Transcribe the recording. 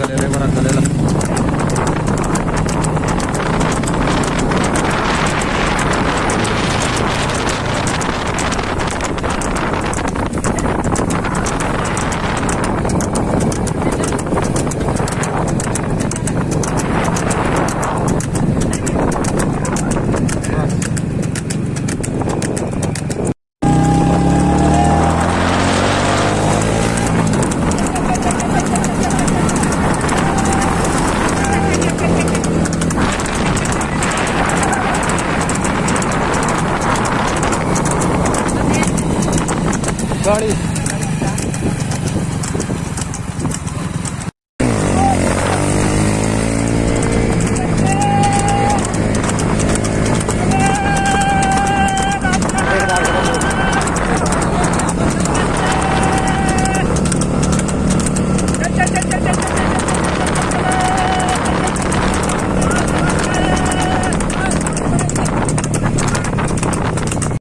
Calera y Baracalera. गाड़ी